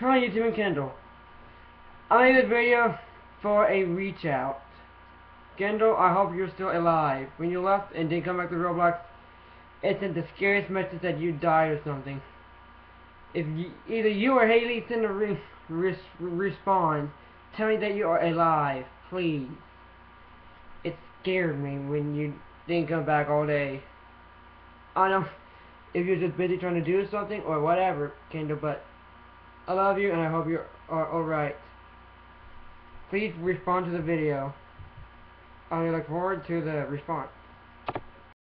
Hi YouTube and Kendyl. I made this video for a reach out. Kendyl, I hope you're still alive. When you left and didn't come back to Roblox, it sent the scariest message that you died or something. If you, either you or Haley send a re res response, tell me that you are alive, please. It scared me when you didn't come back all day. I don't know if you're just busy trying to do something or whatever, Kendyl, but I love you and I hope you are alright. Please respond to the video. I look forward to the response.